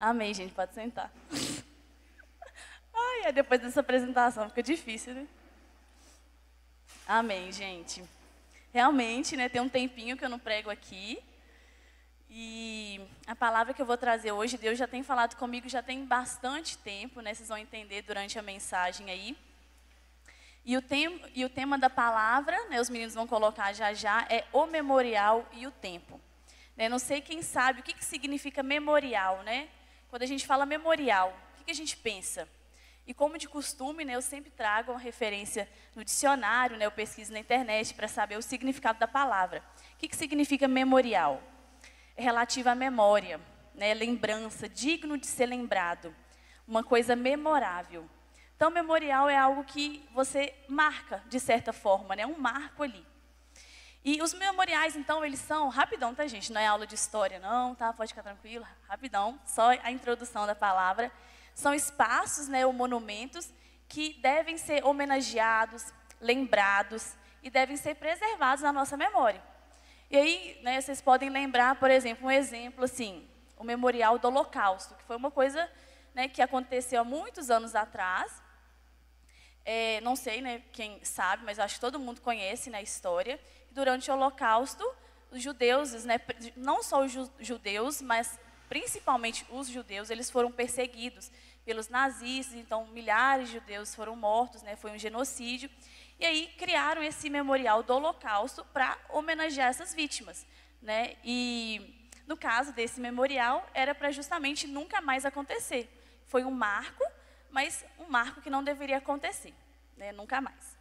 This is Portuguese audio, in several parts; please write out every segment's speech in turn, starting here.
Amém, gente, pode sentar. Ai, depois dessa apresentação fica difícil, né? Amém, gente. Realmente, né, tem um tempinho que eu não prego aqui. E a palavra que eu vou trazer hoje, Deus já tem falado comigo já tem bastante tempo, né? Vocês vão entender durante a mensagem aí. E o, tem, e o tema da palavra, né, os meninos vão colocar já já, é o memorial e o tempo. Né, não sei quem sabe o que, que significa memorial, né? Quando a gente fala memorial, o que, a gente pensa? E como de costume, né, eu sempre trago uma referência no dicionário, né, eu pesquiso na internet para saber o significado da palavra. O que, que significa memorial? É relativo à memória, né, lembrança, digno de ser lembrado, uma coisa memorável. Então, memorial é algo que você marca, de certa forma, né, um marco ali. E os memoriais, então, eles são, rapidão, tá, gente? Não é aula de história, não, tá? Pode ficar tranquilo, rapidão, só a introdução da palavra. São espaços, né, ou monumentos que devem ser homenageados, lembrados e devem ser preservados na nossa memória. E aí, né, vocês podem lembrar, por exemplo, um exemplo assim, o memorial do Holocausto, que foi uma coisa né, que aconteceu há muitos anos atrás. É, não sei né, quem sabe, mas acho que todo mundo conhece né, história durante o Holocausto, os judeus, né, não só os judeus, mas principalmente os judeus, eles foram perseguidos pelos nazistas, então milhares de judeus foram mortos, né, foi um genocídio. E aí criaram esse memorial do Holocausto para homenagear essas vítimas. Né? E no caso desse memorial, era para justamente nunca mais acontecer. Foi um marco, mas um marco que não deveria acontecer, né? nunca mais.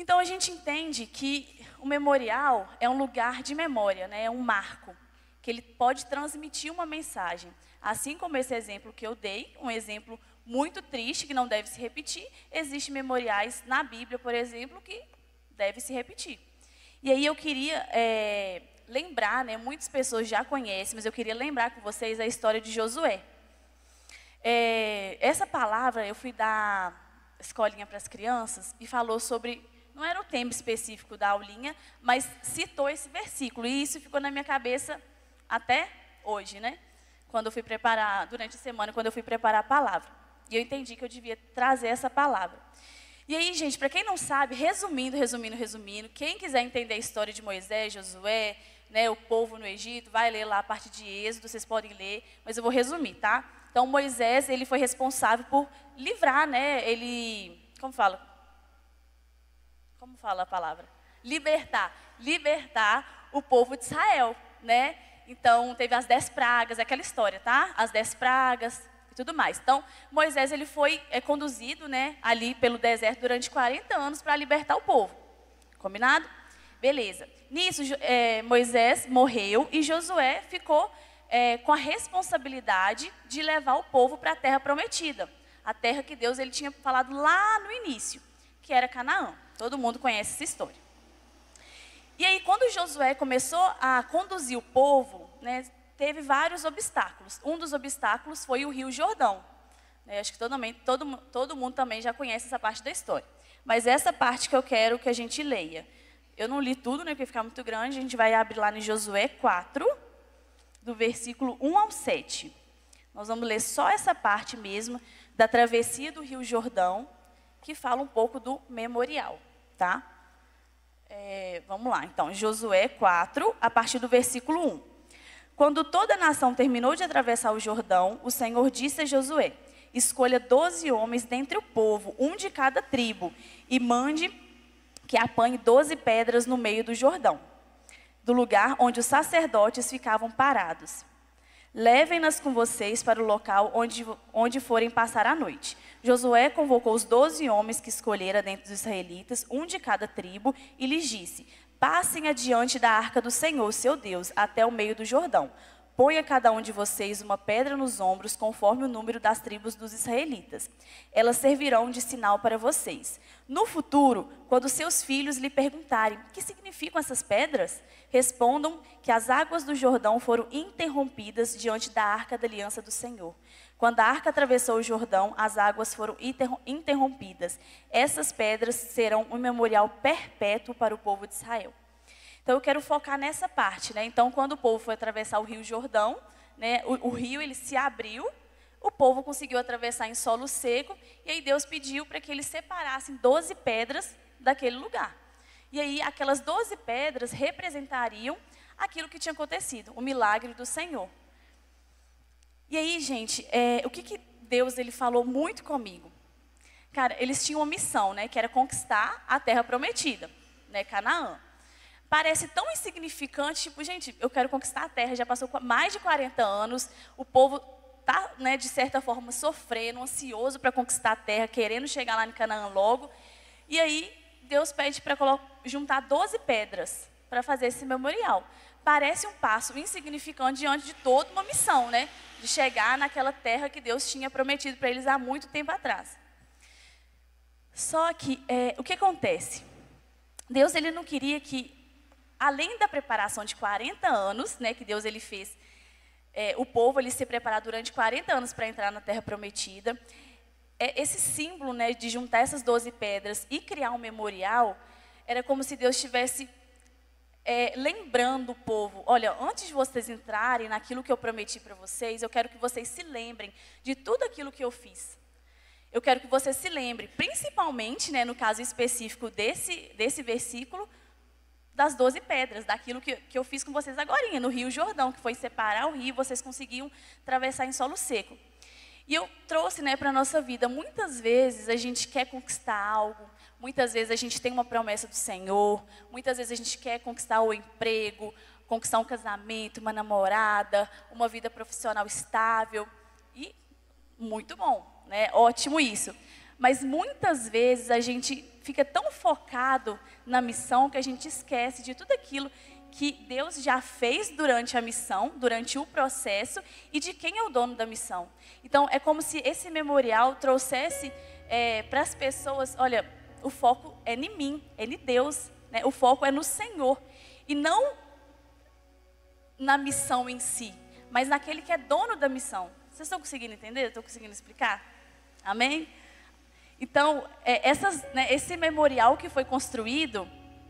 Então a gente entende que o memorial é um lugar de memória, né? é um marco, que ele pode transmitir uma mensagem. Assim como esse exemplo que eu dei, um exemplo muito triste que não deve se repetir, existem memoriais na Bíblia, por exemplo, que deve se repetir. E aí eu queria é, lembrar, né, muitas pessoas já conhecem, mas eu queria lembrar com vocês a história de Josué. É, essa palavra eu fui dar escolinha para as crianças e falou sobre não era o tema específico da aulinha, mas citou esse versículo. E isso ficou na minha cabeça até hoje, né? Quando eu fui preparar, durante a semana, quando eu fui preparar a palavra. E eu entendi que eu devia trazer essa palavra. E aí, gente, para quem não sabe, resumindo, resumindo, resumindo, quem quiser entender a história de Moisés, Josué, né, o povo no Egito, vai ler lá a parte de Êxodo, vocês podem ler, mas eu vou resumir, tá? Então, Moisés, ele foi responsável por livrar, né, ele, como fala? Como fala a palavra? Libertar, libertar o povo de Israel, né? Então, teve as dez pragas, aquela história, tá? As dez pragas e tudo mais. Então, Moisés, ele foi é, conduzido, né, ali pelo deserto durante 40 anos para libertar o povo. Combinado? Beleza. Nisso, é, Moisés morreu e Josué ficou é, com a responsabilidade de levar o povo para a terra prometida. A terra que Deus ele tinha falado lá no início, que era Canaã. Todo mundo conhece essa história. E aí, quando Josué começou a conduzir o povo, né, teve vários obstáculos. Um dos obstáculos foi o Rio Jordão. Né, acho que todo, todo, todo mundo também já conhece essa parte da história. Mas essa parte que eu quero que a gente leia. Eu não li tudo, né, porque ficar muito grande. A gente vai abrir lá em Josué 4, do versículo 1 ao 7. Nós vamos ler só essa parte mesmo da travessia do Rio Jordão, que fala um pouco do memorial tá? É, vamos lá, então, Josué 4, a partir do versículo 1. Quando toda a nação terminou de atravessar o Jordão, o Senhor disse a Josué: Escolha doze homens dentre o povo, um de cada tribo, e mande que apanhe doze pedras no meio do Jordão, do lugar onde os sacerdotes ficavam parados. Levem-nas com vocês para o local onde, onde forem passar a noite. Josué convocou os doze homens que escolhera dentre os israelitas, um de cada tribo, e lhes disse: Passem adiante da arca do Senhor, seu Deus, até o meio do Jordão. Ponha cada um de vocês uma pedra nos ombros, conforme o número das tribos dos israelitas. Elas servirão de sinal para vocês. No futuro, quando seus filhos lhe perguntarem que significam essas pedras, respondam que as águas do Jordão foram interrompidas diante da arca da aliança do Senhor. Quando a arca atravessou o Jordão, as águas foram interrompidas. Essas pedras serão um memorial perpétuo para o povo de Israel. Então eu quero focar nessa parte, né? Então quando o povo foi atravessar o Rio Jordão, né, o, o rio ele se abriu, o povo conseguiu atravessar em solo seco, e aí Deus pediu para que eles separassem 12 pedras daquele lugar. E aí aquelas 12 pedras representariam aquilo que tinha acontecido, o milagre do Senhor. E aí, gente, é, o que, que Deus ele falou muito comigo? Cara, eles tinham uma missão, né, que era conquistar a terra prometida, né, Canaã. Parece tão insignificante, tipo, gente, eu quero conquistar a terra, já passou mais de 40 anos, o povo está, né, de certa forma, sofrendo, ansioso para conquistar a terra, querendo chegar lá em Canaã logo. E aí, Deus pede para juntar 12 pedras para fazer esse memorial. Parece um passo insignificante diante de toda uma missão, né? De chegar naquela terra que Deus tinha prometido para eles há muito tempo atrás. Só que, é, o que acontece? Deus ele não queria que, além da preparação de 40 anos, né, que Deus ele fez, é, o povo ele se preparar durante 40 anos para entrar na Terra Prometida, é, esse símbolo né, de juntar essas 12 pedras e criar um memorial, era como se Deus estivesse é, lembrando o povo: olha, antes de vocês entrarem naquilo que eu prometi para vocês, eu quero que vocês se lembrem de tudo aquilo que eu fiz. Eu quero que você se lembre, principalmente, né, no caso específico desse, desse versículo, das doze pedras, daquilo que, que eu fiz com vocês agora, no Rio Jordão, que foi separar o rio, vocês conseguiam atravessar em solo seco. E eu trouxe né, para a nossa vida, muitas vezes a gente quer conquistar algo, muitas vezes a gente tem uma promessa do Senhor, muitas vezes a gente quer conquistar o emprego, conquistar um casamento, uma namorada, uma vida profissional estável. E muito bom, né? Ótimo isso. Mas muitas vezes a gente fica tão focado na missão que a gente esquece de tudo aquilo que Deus já fez durante a missão, durante o processo, e de quem é o dono da missão. Então, é como se esse memorial trouxesse é, para as pessoas: olha, o foco é em mim, é em Deus, né? o foco é no Senhor, e não na missão em si, mas naquele que é dono da missão. Vocês estão conseguindo entender? Estou conseguindo explicar? Amém? Então, é, essas, né, esse memorial que foi construído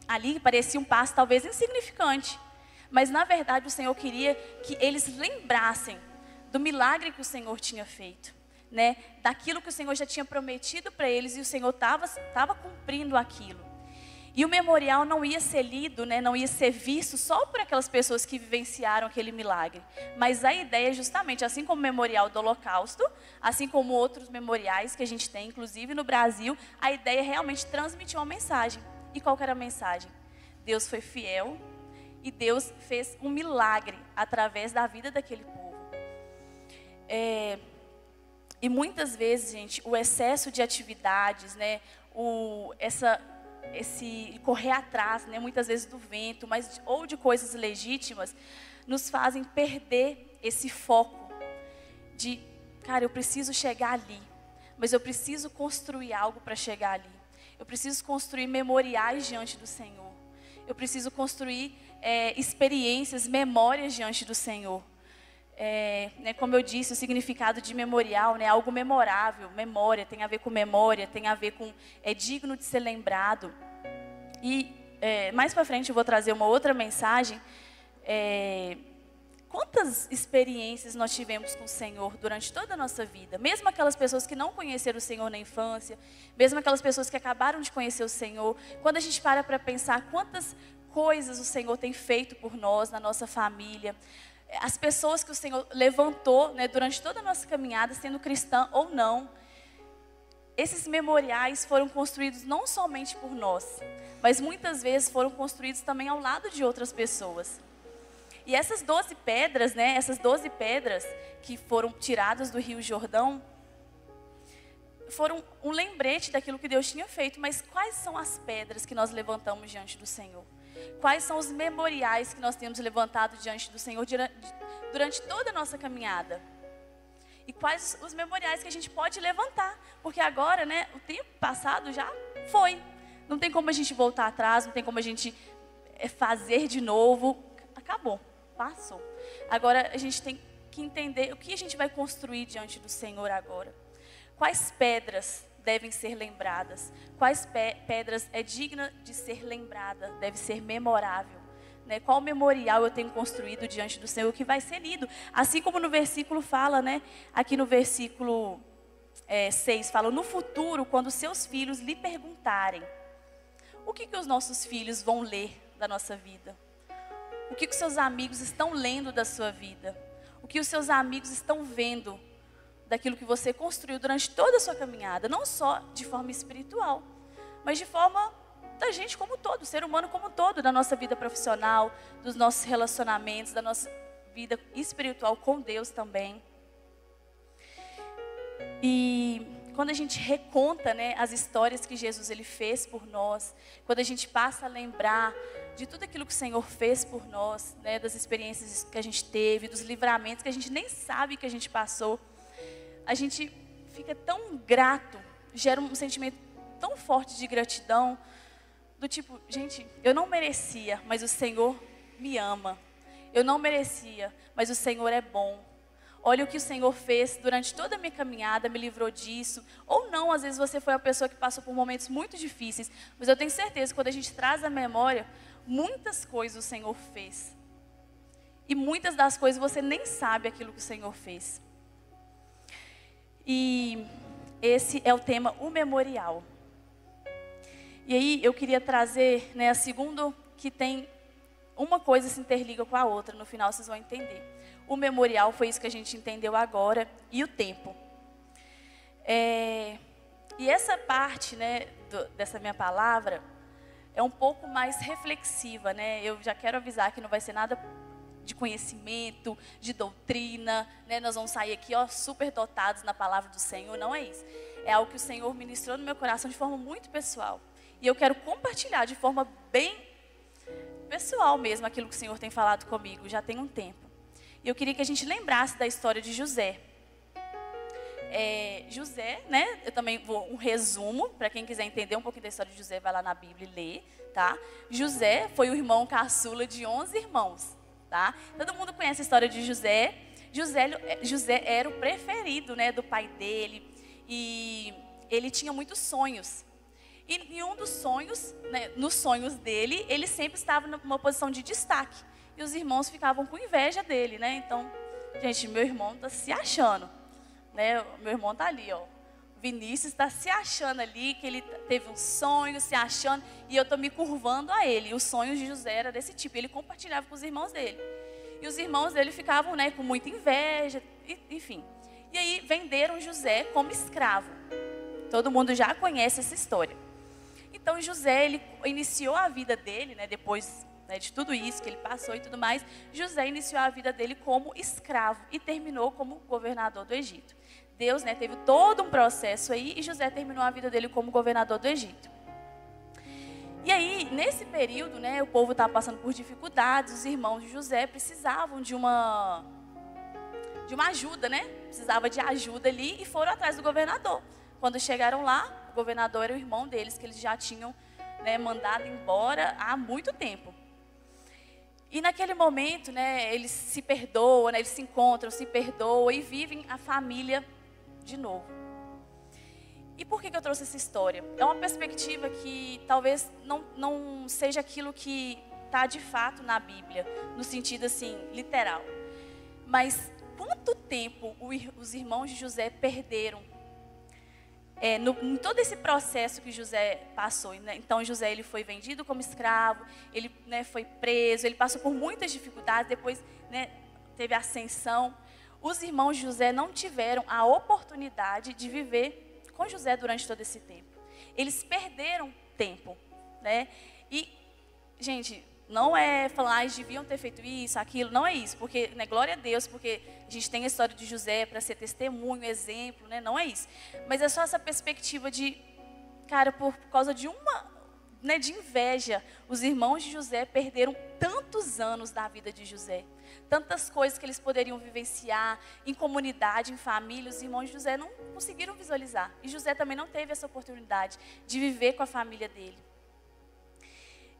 ali parecia um passo talvez insignificante, mas na verdade o Senhor queria que eles lembrassem do milagre que o Senhor tinha feito, né? Daquilo que o Senhor já tinha prometido para eles e o Senhor estava cumprindo aquilo. E o memorial não ia ser lido, né, não ia ser visto só por aquelas pessoas que vivenciaram aquele milagre. Mas a ideia é justamente, assim como o memorial do Holocausto, assim como outros memoriais que a gente tem, inclusive no Brasil, a ideia é realmente transmitir uma mensagem. E qual era a mensagem? Deus foi fiel e Deus fez um milagre através da vida daquele povo. É, e muitas vezes, gente, o excesso de atividades, né, o, essa, esse correr atrás, né, muitas vezes do vento, mas ou de coisas legítimas, nos fazem perder esse foco de, cara, eu preciso chegar ali, mas eu preciso construir algo para chegar ali. Eu preciso construir memoriais diante do Senhor. Eu preciso construir é, experiências, memórias diante do Senhor. É, né, como eu disse, o significado de memorial, né, algo memorável, memória, tem a ver com memória, tem a ver com é digno de ser lembrado. E é, mais para frente eu vou trazer uma outra mensagem é, Quantas experiências nós tivemos com o Senhor durante toda a nossa vida? Mesmo aquelas pessoas que não conheceram o Senhor na infância, mesmo aquelas pessoas que acabaram de conhecer o Senhor, quando a gente para para pensar quantas coisas o Senhor tem feito por nós, na nossa família, as pessoas que o Senhor levantou né, durante toda a nossa caminhada, sendo cristã ou não, esses memoriais foram construídos não somente por nós, mas muitas vezes foram construídos também ao lado de outras pessoas. E essas doze pedras, né, essas doze pedras que foram tiradas do Rio Jordão, foram um lembrete daquilo que Deus tinha feito, mas quais são as pedras que nós levantamos diante do Senhor? Quais são os memoriais que nós temos levantado diante do Senhor durante toda a nossa caminhada? E quais os memoriais que a gente pode levantar? Porque agora, né, o tempo passado já foi. Não tem como a gente voltar atrás, não tem como a gente eh, fazer de novo. Acabou passou. Agora a gente tem que entender o que a gente vai construir diante do Senhor agora. Quais pedras devem ser lembradas? Quais pe pedras é digna de ser lembrada, deve ser memorável? Né? Qual memorial eu tenho construído diante do Senhor que vai ser lido? Assim como no versículo fala, né? Aqui no versículo é, 6 fala: No futuro, quando seus filhos lhe perguntarem, o que, que os nossos filhos vão ler da nossa vida? O que, que os seus amigos estão lendo da sua vida? O que os seus amigos estão vendo daquilo que você construiu durante toda a sua caminhada? Não só de forma espiritual, mas de forma da gente como todo, ser humano como todo, da nossa vida profissional, dos nossos relacionamentos, da nossa vida espiritual com Deus também. E quando a gente reconta né, as histórias que Jesus ele fez por nós, quando a gente passa a lembrar de tudo aquilo que o Senhor fez por nós, né, das experiências que a gente teve, dos livramentos que a gente nem sabe que a gente passou, a gente fica tão grato, gera um sentimento tão forte de gratidão, do tipo, gente, eu não merecia, mas o Senhor me ama. Eu não merecia, mas o Senhor é bom. Olha o que o Senhor fez durante toda a minha caminhada, me livrou disso. Ou não, às vezes você foi a pessoa que passou por momentos muito difíceis. Mas eu tenho certeza que quando a gente traz a memória, muitas coisas o Senhor fez. E muitas das coisas você nem sabe aquilo que o Senhor fez. E esse é o tema, o memorial. E aí eu queria trazer, né, a segundo que tem uma coisa se interliga com a outra, no final vocês vão entender. O memorial foi isso que a gente entendeu agora e o tempo. É, e essa parte, né, do, dessa minha palavra é um pouco mais reflexiva, né? Eu já quero avisar que não vai ser nada de conhecimento, de doutrina, né? Nós vamos sair aqui, ó, super dotados na palavra do Senhor, não é isso. É algo que o Senhor ministrou no meu coração de forma muito pessoal. E eu quero compartilhar de forma bem pessoal mesmo aquilo que o Senhor tem falado comigo, já tem um tempo. E eu queria que a gente lembrasse da história de José. É, José, né? Eu também vou um resumo para quem quiser entender um pouquinho da história de José, vai lá na Bíblia e lê, tá? José foi o irmão caçula de 11 irmãos, tá? Todo mundo conhece a história de José. José, José era o preferido, né, do pai dele e ele tinha muitos sonhos. E em um dos sonhos, né, nos sonhos dele, ele sempre estava numa posição de destaque. E os irmãos ficavam com inveja dele, né? Então, gente, meu irmão está se achando. Né? Meu irmão está ali, ó. Vinícius está se achando ali, que ele teve um sonho, se achando, e eu estou me curvando a ele. E os sonhos de José era desse tipo. Ele compartilhava com os irmãos dele. E os irmãos dele ficavam né, com muita inveja, enfim. E aí venderam José como escravo. Todo mundo já conhece essa história. Então José, ele iniciou a vida dele, né, depois né, de tudo isso que ele passou e tudo mais, José iniciou a vida dele como escravo e terminou como governador do Egito. Deus né, teve todo um processo aí e José terminou a vida dele como governador do Egito. E aí, nesse período, né, o povo estava passando por dificuldades, os irmãos de José precisavam de uma de uma ajuda, né? Precisava de ajuda ali e foram atrás do governador. Quando chegaram lá, o governador era o irmão deles, que eles já tinham né, mandado embora há muito tempo. E naquele momento, né, eles se perdoam, né, eles se encontram, se perdoam e vivem a família de novo. E por que, eu trouxe essa história? É uma perspectiva que talvez não, não seja aquilo que está de fato na Bíblia, no sentido assim, literal. Mas quanto tempo os irmãos de José perderam é, no, em todo esse processo que José passou. Né? Então, José ele foi vendido como escravo, ele né, foi preso, ele passou por muitas dificuldades, depois né, teve ascensão. Os irmãos de José não tiveram a oportunidade de viver com José durante todo esse tempo. Eles perderam tempo. Né? E, gente, não é falar, eles deviam ter feito isso, aquilo, não é isso, porque, né, glória a Deus, porque a gente tem a história de José para ser testemunho, exemplo, né, não é isso. Mas é só essa perspectiva de, cara, por causa de uma, né, de inveja, os irmãos de José perderam tantos anos da vida de José. Tantas coisas que eles poderiam vivenciar em comunidade, em família, os irmãos de José não conseguiram visualizar. E José também não teve essa oportunidade de viver com a família dele.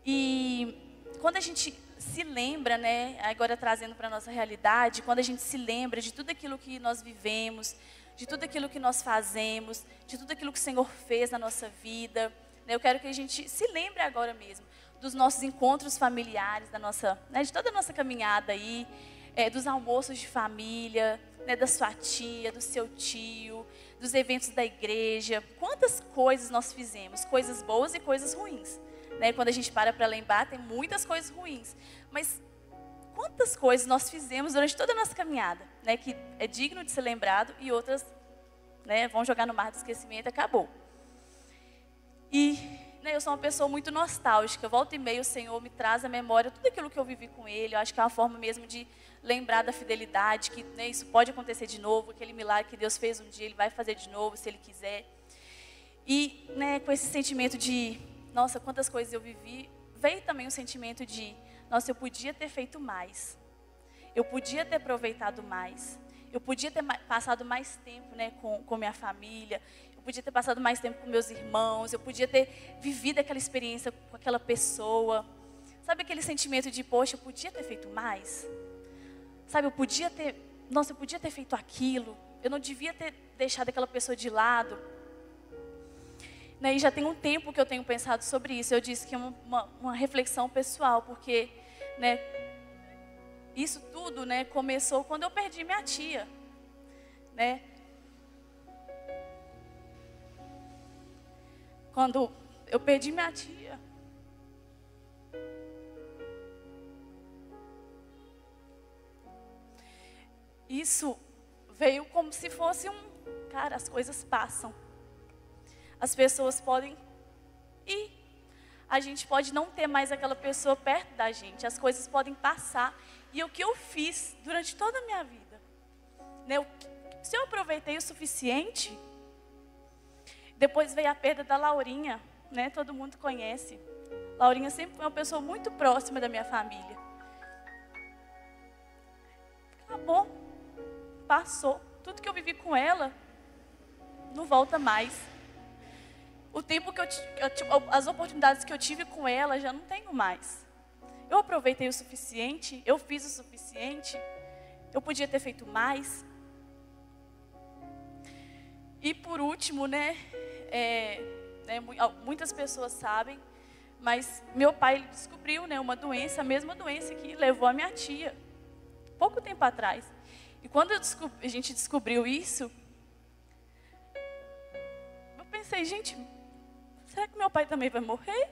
E quando a gente se lembra, né, agora trazendo para a nossa realidade, quando a gente se lembra de tudo aquilo que nós vivemos, de tudo aquilo que nós fazemos, de tudo aquilo que o Senhor fez na nossa vida, eu quero que a gente se lembre agora mesmo. dos nossos encontros familiares, da nossa, né, de toda a nossa caminhada aí, é, dos almoços de família, né, da sua tia, do seu tio, dos eventos da igreja. Quantas coisas nós fizemos, coisas boas e coisas ruins. Né? Quando a gente para para lembrar, tem muitas coisas ruins. Mas quantas coisas nós fizemos durante toda a nossa caminhada, né, que é digno de ser lembrado e outras né, vão jogar no mar do esquecimento, acabou. E né, eu sou uma pessoa muito nostálgica. Volta e meia o Senhor me traz à memória tudo aquilo que eu vivi com Ele. Eu acho que é uma forma mesmo de lembrar da fidelidade, que né, isso pode acontecer de novo, aquele milagre que Deus fez um dia, Ele vai fazer de novo, se Ele quiser. E né, com esse sentimento de, nossa, quantas coisas eu vivi, veio também o sentimento de, nossa, eu podia ter feito mais. Eu podia ter aproveitado mais. Eu podia ter passado mais tempo né, com, com minha família eu podia ter passado mais tempo com meus irmãos, eu podia ter vivido aquela experiência com aquela pessoa. Sabe aquele sentimento de, poxa, eu podia ter feito mais? Sabe, eu podia ter, nossa, eu podia ter feito aquilo. Eu não devia ter deixado aquela pessoa de lado. Né, e já tem um tempo que eu tenho pensado sobre isso. Eu disse que é uma, uma reflexão pessoal, porque né, isso tudo né, começou quando eu perdi minha tia. Né? Quando eu perdi minha tia. Isso veio como se fosse um. Cara, as coisas passam. As pessoas podem ir. A gente pode não ter mais aquela pessoa perto da gente. As coisas podem passar. E o que eu fiz durante toda a minha vida? Né? Se eu aproveitei o suficiente depois veio a perda da Laurinha, né? Todo mundo conhece. Laurinha sempre foi uma pessoa muito próxima da minha família. Acabou. Passou. Tudo que eu vivi com ela não volta mais. O tempo que eu, eu as oportunidades que eu tive com ela já não tenho mais. Eu aproveitei o suficiente, eu fiz o suficiente. Eu podia ter feito mais. E por último, né, é, né, muitas pessoas sabem, mas meu pai descobriu né, uma doença, a mesma doença que levou a minha tia, pouco tempo atrás. E quando a gente descobriu isso, eu pensei, gente, será que meu pai também vai morrer?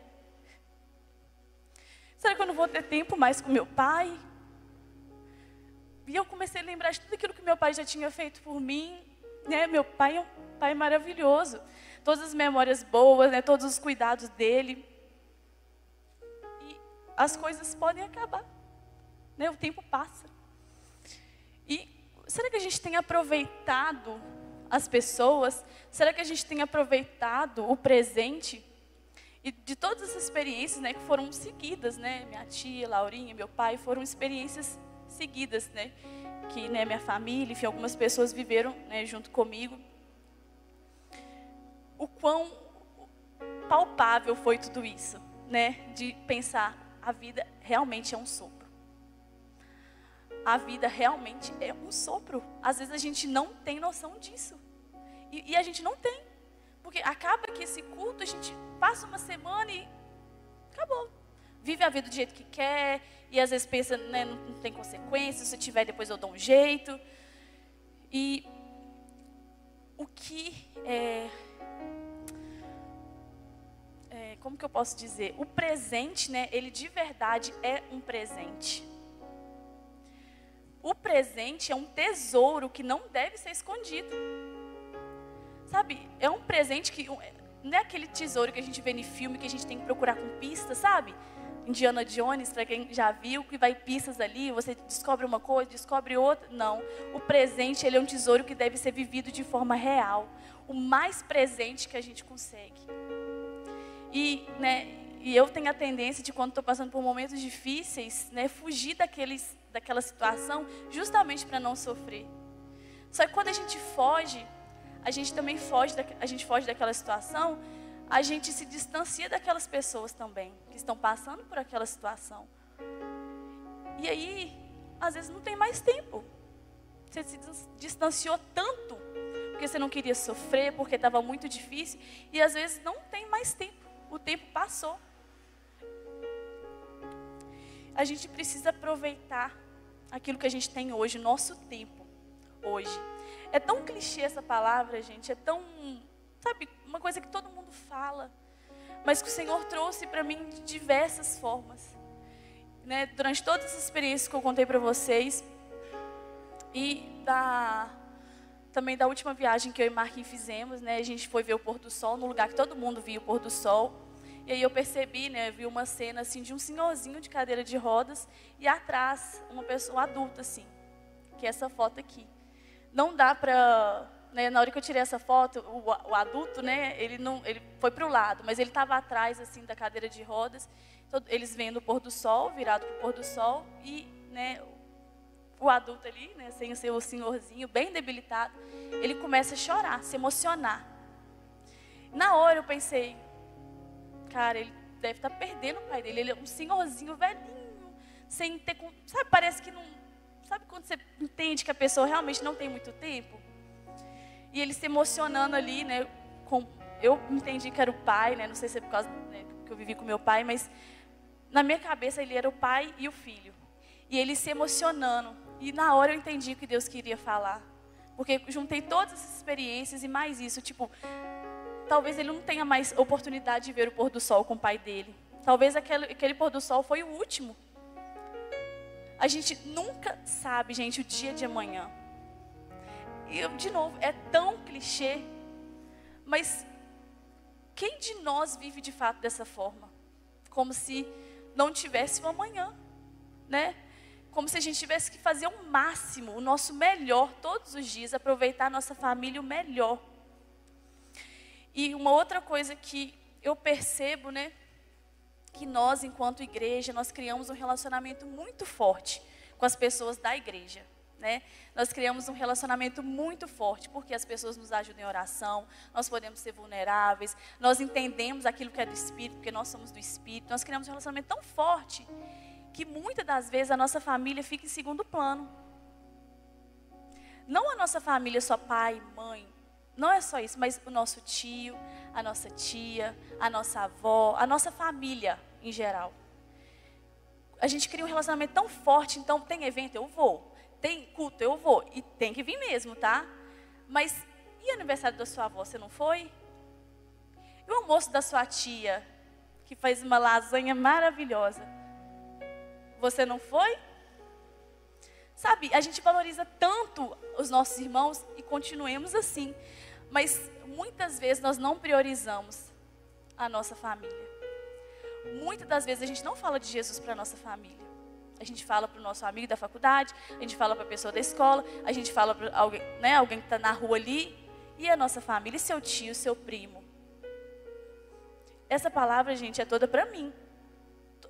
Será que eu não vou ter tempo mais com meu pai? E eu comecei a lembrar de tudo aquilo que meu pai já tinha feito por mim. Né? Meu pai é um pai maravilhoso todas as memórias boas, né, todos os cuidados dele. E as coisas podem acabar. Né, o tempo passa. E será que a gente tem aproveitado as pessoas? Será que a gente tem aproveitado o presente? E de todas as experiências né, que foram seguidas, né, minha tia, Laurinha, meu pai, foram experiências seguidas, né, que né, minha família, enfim, algumas pessoas viveram né, junto comigo o quão palpável foi tudo isso, né? De pensar, a vida realmente é um sopro. A vida realmente é um sopro. Às vezes a gente não tem noção disso. E, e a gente não tem. Porque acaba que esse culto, a gente passa uma semana e acabou. Vive a vida do jeito que quer, e às vezes pensa, né, não, não tem consequências, se tiver depois eu dou um jeito. E o que é, como que eu posso dizer? O presente, né? Ele de verdade é um presente. O presente é um tesouro que não deve ser escondido. Sabe? É um presente que não é aquele tesouro que a gente vê em filme que a gente tem que procurar com pistas, sabe? Indiana Jones, para quem já viu, que vai pistas ali, você descobre uma coisa, descobre outra. Não. O presente, ele é um tesouro que deve ser vivido de forma real. O mais presente que a gente consegue. E, né, e eu tenho a tendência de, quando estou passando por momentos difíceis, né, fugir daqueles, daquela situação justamente para não sofrer. Só que quando a gente foge, a gente também foge, da, a gente foge daquela situação, a gente se distancia daquelas pessoas também, que estão passando por aquela situação. E aí, às vezes não tem mais tempo. Você se distanciou tanto, porque você não queria sofrer, porque estava muito difícil, e às vezes não tem mais tempo o tempo passou. a gente precisa aproveitar aquilo que a gente tem hoje, nosso tempo, hoje. É tão clichê essa palavra, gente, é tão, sabe, uma coisa que todo mundo fala, mas que o Senhor trouxe para mim de diversas formas. Né? Durante todas as experiências que eu contei para vocês, e da, também da última viagem que eu e Marquinhos fizemos, né? A gente foi ver o pôr do sol, no lugar que todo mundo via o pôr do sol. E aí eu percebi, né, vi uma cena assim de um senhorzinho de cadeira de rodas e atrás uma pessoa adulta assim, que é essa foto aqui. Não dá para, né, na hora que eu tirei essa foto, o, o adulto, né, ele não, ele foi para o lado, mas ele estava atrás assim da cadeira de rodas. Eles vendo o pôr do sol, virado para o pôr do sol e, né, o adulto ali, né, sem ser o senhorzinho, bem debilitado, ele começa a chorar, se emocionar. Na hora eu pensei, cara, ele deve estar tá perdendo o pai dele. Ele é um senhorzinho velhinho, sem ter. Sabe, parece que não. Sabe quando você entende que a pessoa realmente não tem muito tempo? E ele se emocionando ali, né? Com, eu entendi que era o pai, né? Não sei se é por causa né, que eu vivi com meu pai, mas na minha cabeça ele era o pai e o filho. E ele se emocionando. E na hora eu entendi o que Deus queria falar. Porque juntei todas essas experiências e mais isso, tipo, talvez ele não tenha mais oportunidade de ver o pôr do sol com o pai dele. Talvez aquele, aquele pôr do sol foi o último. A gente nunca sabe, gente, o dia de amanhã. E, de novo, é tão clichê, mas quem de nós vive de fato dessa forma? Como se não tivesse um amanhã, né? Como se a gente tivesse que fazer o máximo, o nosso melhor todos os dias, aproveitar a nossa família o melhor. E uma outra coisa que eu percebo, né, que nós, enquanto igreja, nós criamos um relacionamento muito forte com as pessoas da igreja. Né? Nós criamos um relacionamento muito forte, porque as pessoas nos ajudam em oração, nós podemos ser vulneráveis, nós entendemos aquilo que é do Espírito, porque nós somos do Espírito. Nós criamos um relacionamento tão forte que muitas das vezes a nossa família fica em segundo plano. Não a nossa família só pai, mãe, não é só isso, mas o nosso tio, a nossa tia, a nossa avó, a nossa família em geral. A gente cria um relacionamento tão forte, então tem evento, eu vou. Tem culto, eu vou. E tem que vir mesmo, tá? Mas e aniversário da sua avó, você não foi? E o almoço da sua tia, que faz uma lasanha maravilhosa? Você não foi? Sabe, a gente valoriza tanto os nossos irmãos e continuemos assim. Mas muitas vezes nós não priorizamos a nossa família. Muitas das vezes a gente não fala de Jesus para a nossa família. A gente fala para o nosso amigo da faculdade, a gente fala para a pessoa da escola, a gente fala para alguém, né, alguém que está na rua ali. E a nossa família, e seu tio, seu primo. Essa palavra, gente, é toda para mim.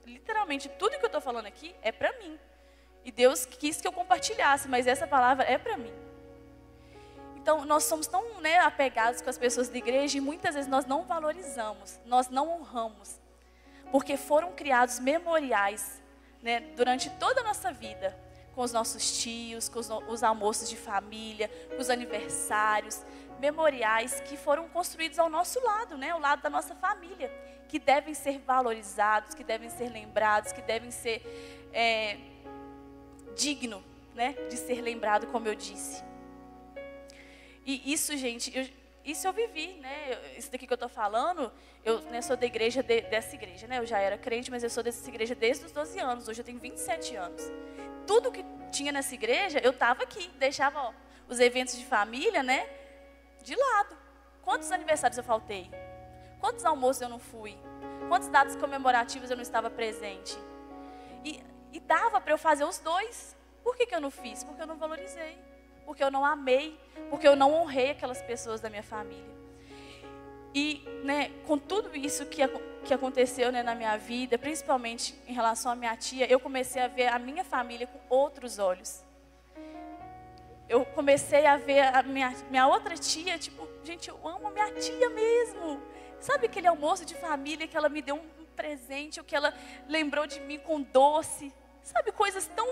Literalmente, tudo que eu estou falando aqui é para mim. E Deus quis que eu compartilhasse, mas essa palavra é para mim. Então, nós somos tão né, apegados com as pessoas da igreja e muitas vezes nós não valorizamos, nós não honramos, porque foram criados memoriais né, durante toda a nossa vida, com os nossos tios, com os, os almoços de família, com os aniversários, memoriais que foram construídos ao nosso lado, né, ao lado da nossa família, que devem ser valorizados, que devem ser lembrados, que devem ser é, digno né, de ser lembrado, como eu disse. E isso, gente, eu, isso eu vivi, né? Isso daqui que eu estou falando, eu né, sou da igreja, de, dessa igreja, né? Eu já era crente, mas eu sou dessa igreja desde os 12 anos. Hoje eu tenho 27 anos. Tudo que tinha nessa igreja, eu estava aqui. Deixava ó, os eventos de família, né? De lado. Quantos aniversários eu faltei? Quantos almoços eu não fui? Quantas datas comemorativas eu não estava presente? E, e dava para eu fazer os dois. Por que, que eu não fiz? Porque eu não valorizei porque eu não amei, porque eu não honrei aquelas pessoas da minha família. E né, com tudo isso que, que aconteceu né, na minha vida, principalmente em relação à minha tia, eu comecei a ver a minha família com outros olhos. Eu comecei a ver a minha, minha outra tia, tipo, gente, eu amo a minha tia mesmo. Sabe aquele almoço de família que ela me deu um presente, ou que ela lembrou de mim com doce? Sabe, coisas tão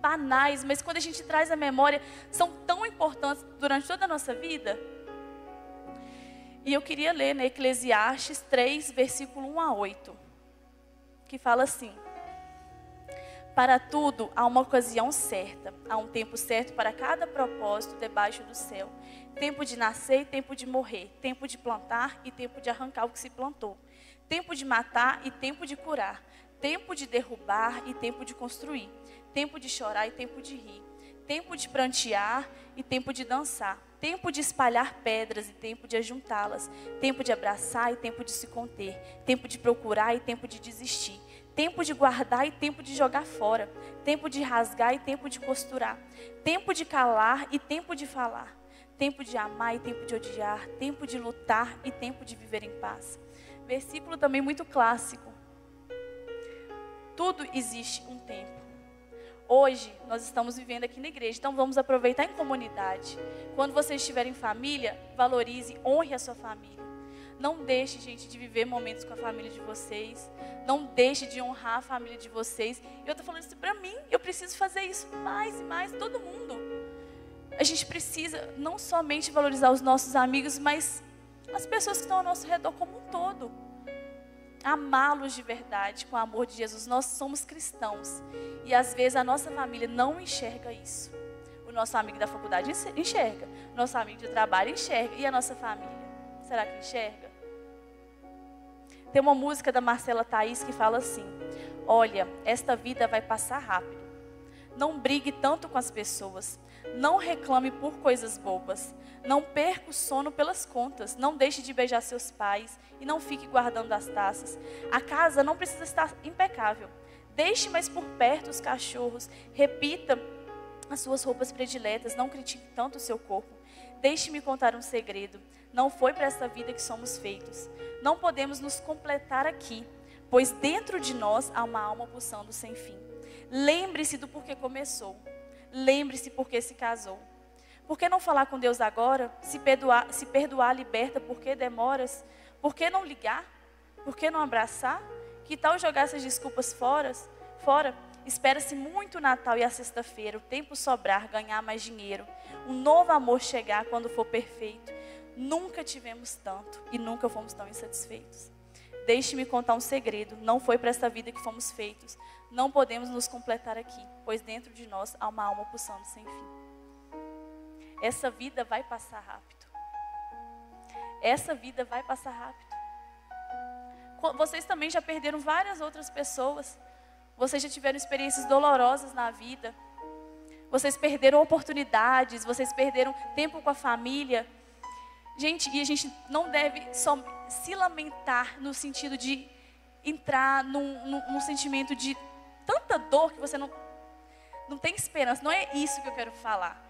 banais, mas quando a gente traz a memória, são tão importantes durante toda a nossa vida. E eu queria ler né, Eclesiastes 3, versículo 1 a 8, que fala assim: Para tudo há uma ocasião certa, há um tempo certo para cada propósito debaixo do céu. Tempo de nascer e tempo de morrer, tempo de plantar e tempo de arrancar o que se plantou, tempo de matar e tempo de curar, tempo de derrubar e tempo de construir, tempo de chorar e tempo de rir, tempo de prantear e tempo de dançar, tempo de espalhar pedras e tempo de ajuntá-las, tempo de abraçar e tempo de se conter, tempo de procurar e tempo de desistir, tempo de guardar e tempo de jogar fora, tempo de rasgar e tempo de costurar, tempo de calar e tempo de falar, tempo de amar e tempo de odiar, tempo de lutar e tempo de viver em paz. Versículo também muito clássico. Tudo existe um tempo. Hoje nós estamos vivendo aqui na igreja, então vamos aproveitar em comunidade. Quando você estiver em família, valorize, honre a sua família. Não deixe, gente, de viver momentos com a família de vocês. Não deixe de honrar a família de vocês. Eu estou falando isso para mim, eu preciso fazer isso mais e mais, todo mundo. A gente precisa não somente valorizar os nossos amigos, mas as pessoas que estão ao nosso redor como um todo amá-los de verdade com o amor de Jesus. Nós somos cristãos e às vezes a nossa família não enxerga isso. O nosso amigo da faculdade enxerga, o nosso amigo de trabalho enxerga e a nossa família, será que enxerga? Tem uma música da Marcela Thaís que fala assim: Olha, esta vida vai passar rápido. Não brigue tanto com as pessoas. Não reclame por coisas bobas. Não perca o sono pelas contas. Não deixe de beijar seus pais e não fique guardando as taças. A casa não precisa estar impecável. Deixe mais por perto os cachorros. Repita as suas roupas prediletas. Não critique tanto o seu corpo. Deixe-me contar um segredo. Não foi para essa vida que somos feitos. Não podemos nos completar aqui, pois dentro de nós há uma alma pulsando sem fim. Lembre-se do porquê começou. Lembre-se porque se casou. Por que não falar com Deus agora? Se perdoar, se perdoar liberta, por que demoras? Por que não ligar? Por que não abraçar? Que tal jogar essas desculpas fora? Fora? Espera-se muito o Natal e a sexta-feira, o tempo sobrar, ganhar mais dinheiro, um novo amor chegar quando for perfeito. Nunca tivemos tanto e nunca fomos tão insatisfeitos. Deixe-me contar um segredo: não foi para essa vida que fomos feitos. Não podemos nos completar aqui, pois dentro de nós há uma alma pulsando sem fim. Essa vida vai passar rápido. Essa vida vai passar rápido. Vocês também já perderam várias outras pessoas. Vocês já tiveram experiências dolorosas na vida. Vocês perderam oportunidades, vocês perderam tempo com a família. Gente, e a gente não deve só se lamentar no sentido de entrar num, num, num sentimento de tanta dor que você não, não tem esperança. Não é isso que eu quero falar.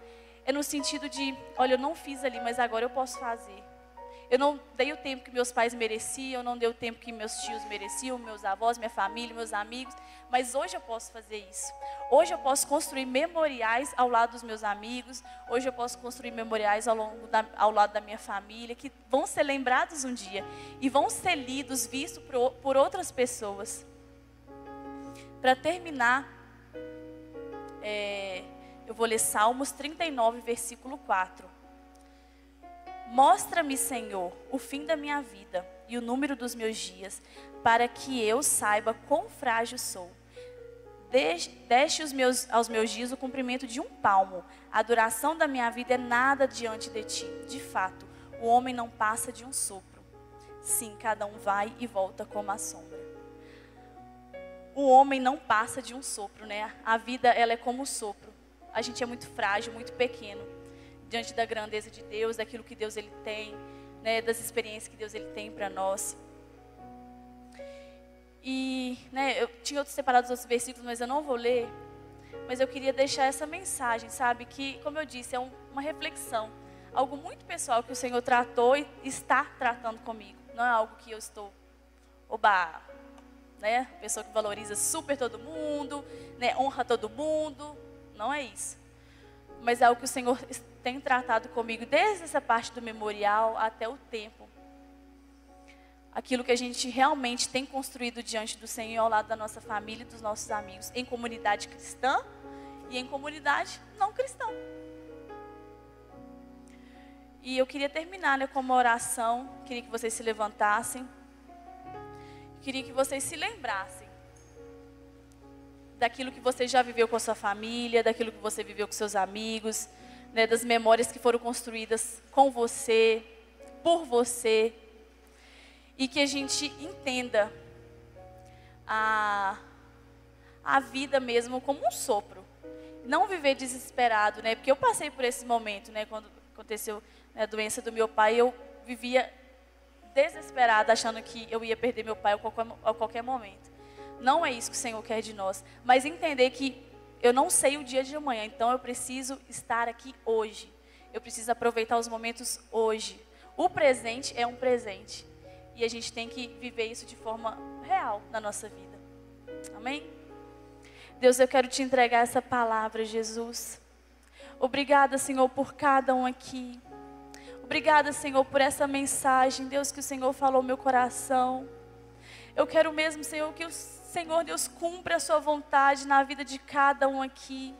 É no sentido de, olha, eu não fiz ali, mas agora eu posso fazer. Eu não dei o tempo que meus pais mereciam, não dei o tempo que meus tios mereciam, meus avós, minha família, meus amigos, mas hoje eu posso fazer isso. Hoje eu posso construir memoriais ao lado dos meus amigos, hoje eu posso construir memoriais ao, longo da, ao lado da minha família, que vão ser lembrados um dia e vão ser lidos, vistos por, por outras pessoas. Para terminar, é, eu vou ler Salmos 39, versículo 4. Mostra-me, Senhor, o fim da minha vida e o número dos meus dias, para que eu saiba quão frágil sou. Deixe os meus, aos meus dias o cumprimento de um palmo. A duração da minha vida é nada diante de ti. De fato, o homem não passa de um sopro. Sim, cada um vai e volta como a sombra o homem não passa de um sopro, né? A vida ela é como um sopro. A gente é muito frágil, muito pequeno diante da grandeza de Deus, daquilo que Deus ele tem, né, das experiências que Deus ele tem para nós. E, né, eu tinha outros separados outros versículos, mas eu não vou ler. Mas eu queria deixar essa mensagem, sabe, que, como eu disse, é um, uma reflexão, algo muito pessoal que o Senhor tratou e está tratando comigo. Não é algo que eu estou, oba, né? Pessoa que valoriza super todo mundo, né? Honra todo mundo. Não é isso. Mas é o que o Senhor tem tratado comigo desde essa parte do memorial até o tempo. Aquilo que a gente realmente tem construído diante do Senhor ao lado da nossa família e dos nossos amigos, em comunidade cristã e em comunidade não cristã. E eu queria terminar né, com uma oração, queria que vocês se levantassem. Queria que vocês se lembrassem daquilo que você já viveu com a sua família, daquilo que você viveu com seus amigos, né, das memórias que foram construídas com você, por você, e que a gente entenda a, a vida mesmo como um sopro. Não viver desesperado, né? Porque eu passei por esse momento, né? Quando aconteceu né, a doença do meu pai, eu vivia desesperada, achando que eu ia perder meu pai a qualquer, a qualquer momento. Não é isso que o Senhor quer de nós, mas entender que eu não sei o dia de amanhã, então eu preciso estar aqui hoje. Eu preciso aproveitar os momentos hoje. O presente é um presente. E a gente tem que viver isso de forma real na nossa vida. Amém? Deus, eu quero te entregar essa palavra, Jesus. Obrigada, Senhor, por cada um aqui. Obrigada, Senhor, por essa mensagem, Deus, que o Senhor falou meu coração. Eu quero mesmo, Senhor, que o Senhor, Deus, cumpra a sua vontade na vida de cada um aqui.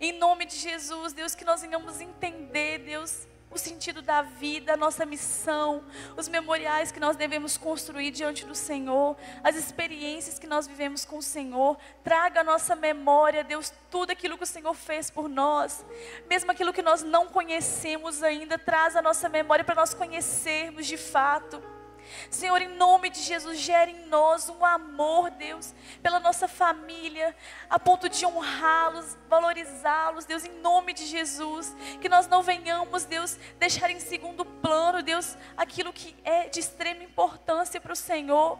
Em nome de Jesus, Deus, que nós venhamos entender, Deus, o sentido da vida, a nossa missão, os memoriais que nós devemos construir diante do Senhor, as experiências que nós vivemos com o Senhor. Traga à nossa memória, Deus, tudo aquilo que o Senhor fez por nós, mesmo aquilo que nós não conhecemos ainda, traz à nossa memória para nós conhecermos de fato. Senhor, em nome de Jesus, gere em nós um amor, Deus, pela nossa família, a ponto de honrá-los, valorizá-los, Deus, em nome de Jesus. Que nós não venhamos, Deus, deixar em segundo plano, Deus, aquilo que é de extrema importância para o Senhor.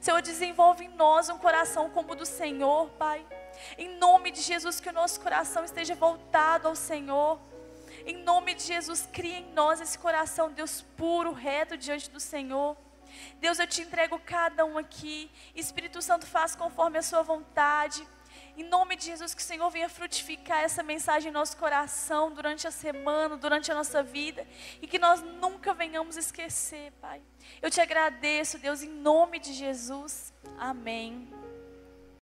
Senhor, desenvolve em nós um coração como o do Senhor, Pai. Em nome de Jesus, que o nosso coração esteja voltado ao Senhor. Em nome de Jesus, cria em nós esse coração, Deus, puro, reto diante do Senhor. Deus, eu te entrego cada um aqui. Espírito Santo, faz conforme a sua vontade. Em nome de Jesus, que o Senhor venha frutificar essa mensagem em nosso coração durante a semana, durante a nossa vida. E que nós nunca venhamos esquecer, Pai. Eu te agradeço, Deus, em nome de Jesus. Amém.